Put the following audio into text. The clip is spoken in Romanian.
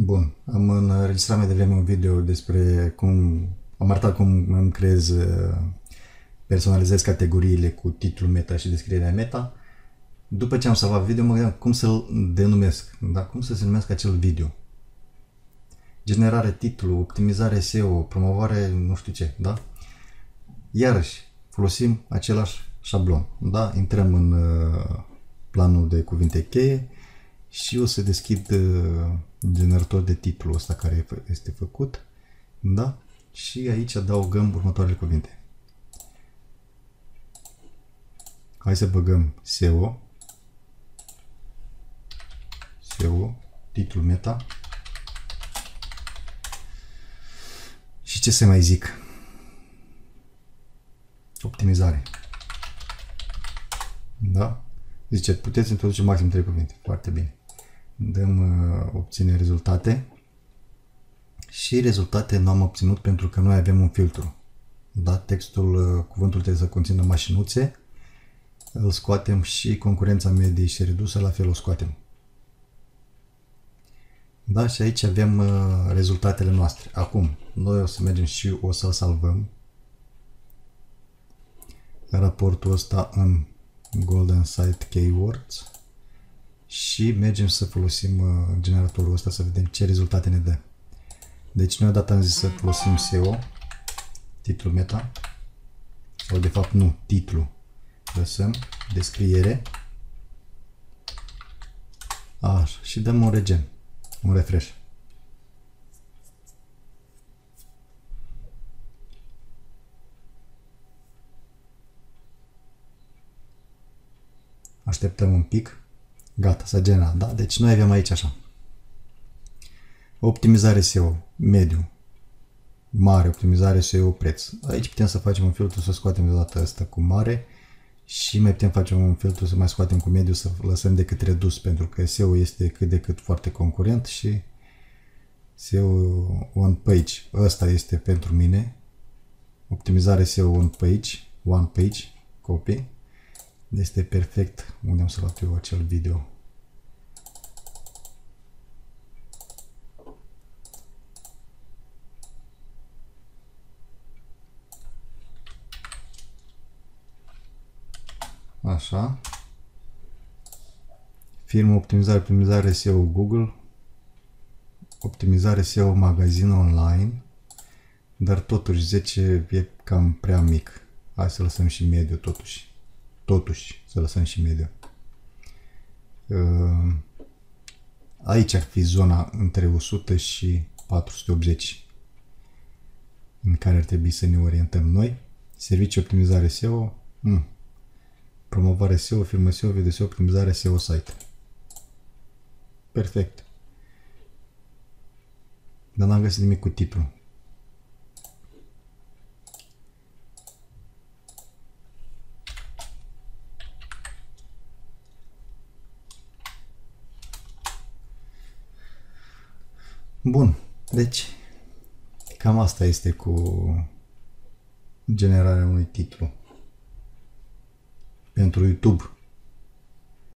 Bun, am înregistrat mai devreme un video despre cum am arătat cum îmi creez, uh, personalizez categoriile cu titlul meta și descrierea meta. După ce am salvat video, mă gândeam cum să-l denumesc, da? cum să se numească acel video. Generare titlu, optimizare SEO, promovare nu știu ce, da? Iarăși, folosim același șablon, da? Intrăm în uh, planul de cuvinte cheie, și o să deschid uh, generator de titlu ăsta care este făcut, da? Și aici adaugăm următoarele cuvinte. Hai să băgăm SEO, SEO, titlul meta și ce să mai zic? Optimizare. Da? Zice, puteți introduce maxim 3 cuvinte. Foarte bine dăm uh, obține rezultate și rezultate nu am obținut pentru că noi avem un filtru. Da? Textul, uh, cuvântul trebuie să conțină mașinuțe, îl scoatem și concurența medie și redusă, la fel o scoatem. Da, și aici avem uh, rezultatele noastre. Acum, noi o să mergem și o să-l salvăm. Raportul ăsta în Golden Site Keywords și mergem să folosim uh, generatorul ăsta să vedem ce rezultate ne dă. Deci noi odată am zis să folosim SEO, titlul meta, sau de fapt nu, titlu. Lăsăm, descriere. Așa, și dăm un regen, un refresh. Așteptăm un pic. Gata, s-a generat, da? Deci noi avem aici așa. Optimizare SEO, mediu, mare, optimizare SEO, preț. Aici putem să facem un filtru să scoatem deodată asta cu mare și mai putem face un filtru să mai scoatem cu mediu să lăsăm decât redus pentru că SEO este cât de cât foarte concurent și SEO on page. Ăsta este pentru mine. Optimizare SEO on page, one page, copy este perfect unde am să luat eu acel video. Așa. Firmă optimizare, optimizare SEO Google, optimizare SEO magazin online, dar totuși 10 e cam prea mic. Hai să lăsăm și mediu totuși totuși să lăsăm și mediu. Uh, aici ar fi zona între 100 și 480 în care ar trebui să ne orientăm noi. Servicii optimizare SEO, mm. promovare SEO, firmă SEO, video SEO, optimizare SEO site. Perfect. Dar n-am găsit nimic cu titlul. Bun, deci cam asta este cu generarea unui titlu pentru YouTube.